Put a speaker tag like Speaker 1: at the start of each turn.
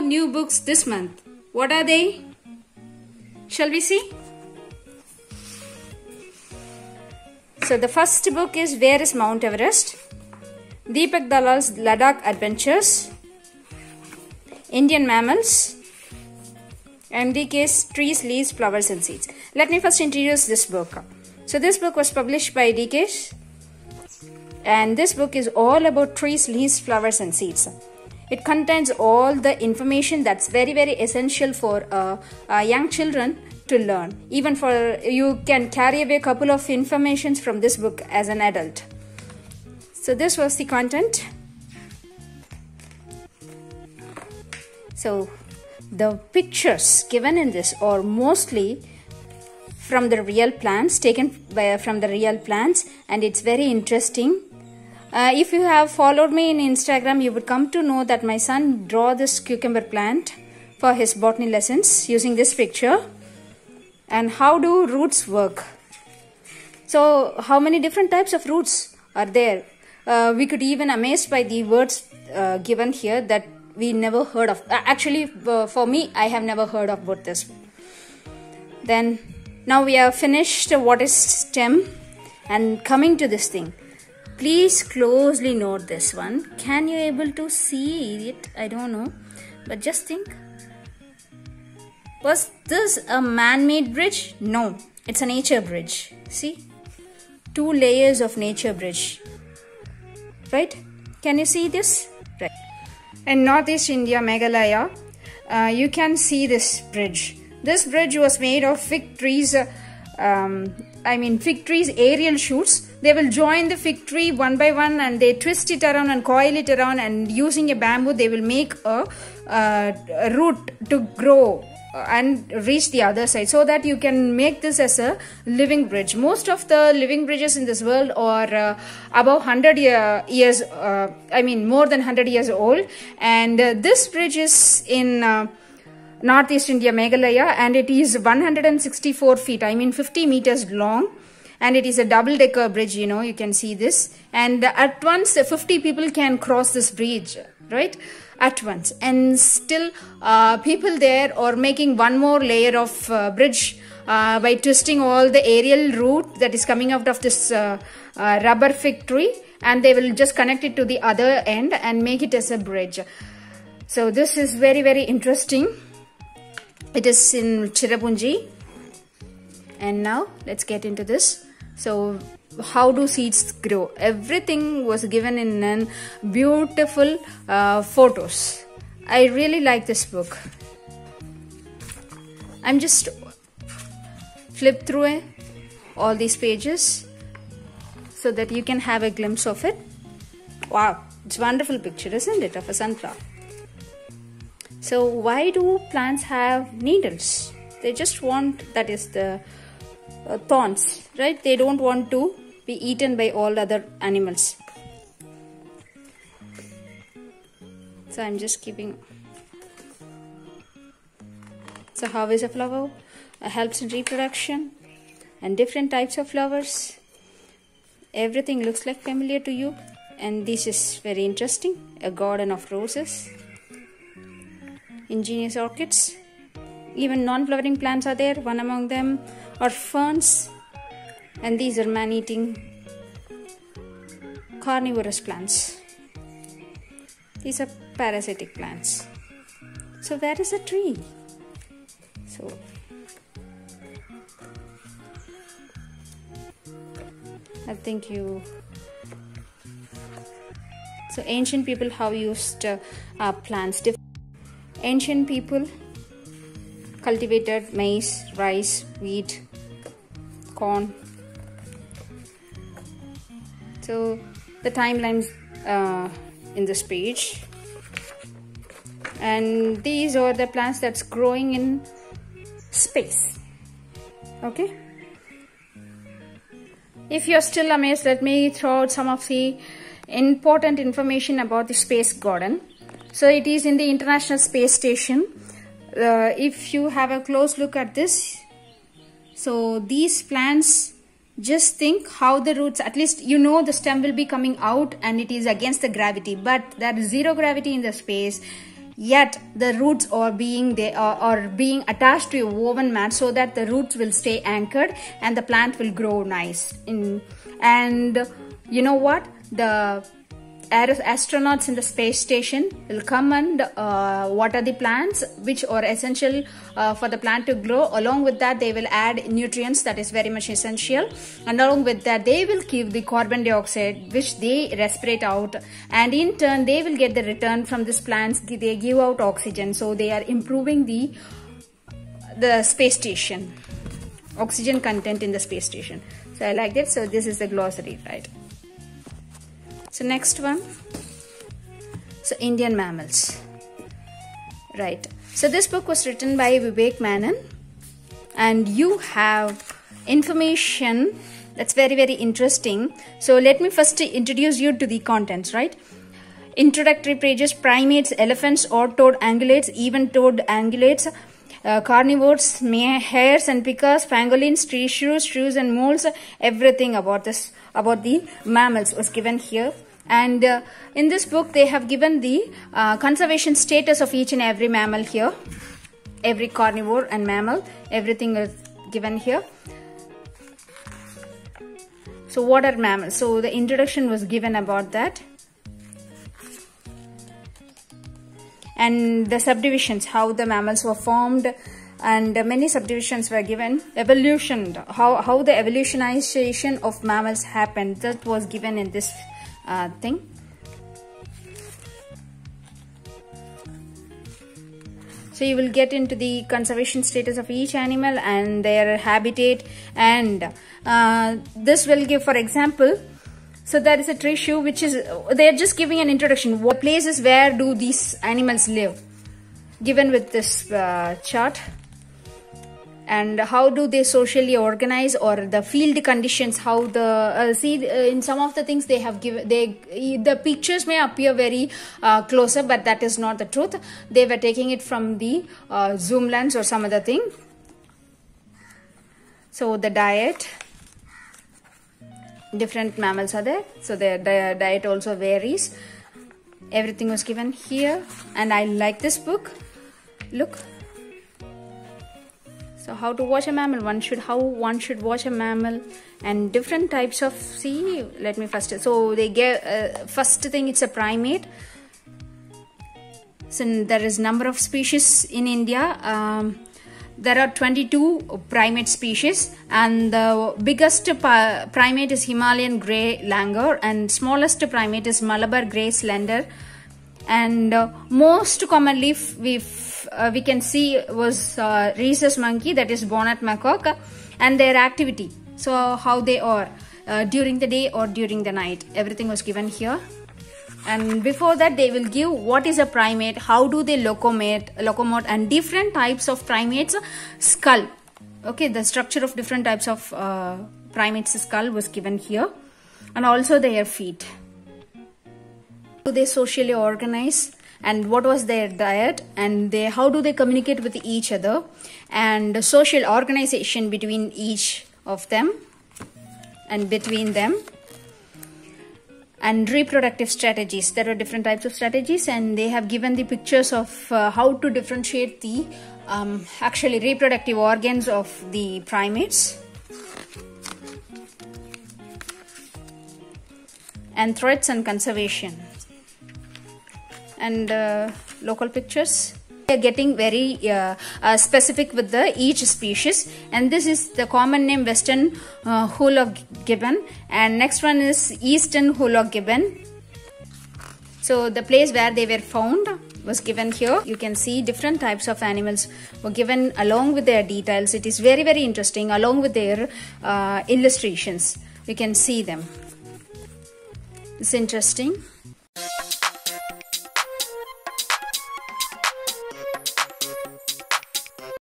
Speaker 1: new books this month. What are they? Shall we see? So the first book is Where is Mount Everest? Deepak Dalal's Ladakh Adventures, Indian Mammals, MDK's Trees, Leaves, Flowers and Seeds. Let me first introduce this book. So this book was published by DK and this book is all about trees, leaves, flowers and seeds. It contains all the information that's very very essential for uh, uh, young children to learn. Even for you can carry away a couple of informations from this book as an adult. So this was the content. So the pictures given in this are mostly from the real plants taken by, from the real plants and it's very interesting uh, if you have followed me in instagram you would come to know that my son draw this cucumber plant for his botany lessons using this picture. And how do roots work? So how many different types of roots are there? Uh, we could even amazed by the words uh, given here that we never heard of. Actually uh, for me i have never heard of about this. Then now we are finished what is stem and coming to this thing please closely note this one. Can you able to see it? I don't know. But just think. Was this a man-made bridge? No. It's a nature bridge. See? Two layers of nature bridge. Right? Can you see this? Right. In northeast india meghalaya uh, you can see this bridge. This bridge was made of fig trees uh, um, i mean fig trees aerial shoots they will join the fig tree one by one and they twist it around and coil it around and using a bamboo they will make a, uh, a root to grow and reach the other side so that you can make this as a living bridge. Most of the living bridges in this world are uh, above 100 year, years uh, i mean more than 100 years old. And uh, this bridge is in uh, northeast india meghalaya and it is 164 feet i mean 50 meters long and it is a double decker bridge you know you can see this. And at once 50 people can cross this bridge right? At once. And still uh, people there are making one more layer of uh, bridge uh, by twisting all the aerial root that is coming out of this uh, uh, rubber fig tree. And they will just connect it to the other end and make it as a bridge. So this is very very interesting. It is in Cherrapunji and now let's get into this so how do seeds grow? Everything was given in an beautiful uh, photos. I really like this book. I'm just flip through all these pages so that you can have a glimpse of it. Wow it's wonderful picture isn't it of a sunflower? So why do plants have needles? They just want that is the uh, thorns right? They don't want to be eaten by all other animals. So i'm just keeping. So how is a flower? It helps in reproduction and different types of flowers. Everything looks like familiar to you. And this is very interesting. A garden of roses. Ingenious orchids even non-flowering plants are there one among them are ferns. And these are man-eating carnivorous plants. These are parasitic plants. So where is a tree? So I think you so ancient people have used uh, uh, plants ancient people cultivated maize rice wheat corn. So the timelines uh, in this page. And these are the plants that's growing in space. Okay? If you're still amazed let me throw out some of the important information about the space garden. So it is in the international space station uh, if you have a close look at this so these plants just think how the roots at least you know the stem will be coming out and it is against the gravity but there is zero gravity in the space yet the roots are being they are, are being attached to a woven mat so that the roots will stay anchored and the plant will grow nice in and you know what? The astronauts in the space station will come and uh, water the plants which are essential uh, for the plant to grow. Along with that they will add nutrients that is very much essential. And along with that they will give the carbon dioxide which they respirate out. And in turn they will get the return from these plants. They give out oxygen. So they are improving the the space station. Oxygen content in the space station. So i like that. So this is the glossary right so next one. So indian mammals. Right. So this book was written by vivek menon. And you have information that's very very interesting. So let me first introduce you to the contents right? Introductory pages primates elephants odd-toed ungulates even-toed ungulates uh, carnivores, hares and pikas, pangolins, tree shrews, shrews and moles, everything about this, about the mammals was given here. And uh, in this book, they have given the uh, conservation status of each and every mammal here. Every carnivore and mammal, everything is given here. So what are mammals? So the introduction was given about that. And the subdivisions, how the mammals were formed, and many subdivisions were given evolution how how the evolutionization of mammals happened that was given in this uh, thing so you will get into the conservation status of each animal and their habitat and uh, this will give for example so there is a tree shrew which is they are just giving an introduction. What places where do these animals live? Given with this uh, chart and how do they socially organize or the field conditions how the uh, see uh, in some of the things they have given they the pictures may appear very uh, closer but that is not the truth. They were taking it from the uh, zoom lens or some other thing. So the diet different mammals are there. So their, their diet also varies. Everything was given here. And i like this book. Look so how to watch a mammal? One should how one should watch a mammal and different types of see let me first so they get uh, first thing it's a primate. So there is number of species in india. Um, there are 22 primate species and the biggest primate is himalayan gray langur and smallest primate is malabar gray slender. And uh, most commonly we uh, we can see was uh, rhesus monkey that is bonnet macaque and their activity. So how they are uh, during the day or during the night. Everything was given here. And before that they will give what is a primate how do they locomote locomote and different types of primates skull. Okay the structure of different types of uh, primates skull was given here. And also their feet. Do they socially organize and what was their diet and they how do they communicate with each other and social organization between each of them and between them and reproductive strategies. There are different types of strategies and they have given the pictures of uh, how to differentiate the um, actually reproductive organs of the primates and threats and conservation and uh, local pictures. They are getting very uh, uh, specific with the each species. And this is the common name western uh, hoolock gibbon. And next one is eastern hoolock gibbon. So the place where they were found was given here. You can see different types of animals were given along with their details. It is very very interesting along with their uh, illustrations. You can see them. It's interesting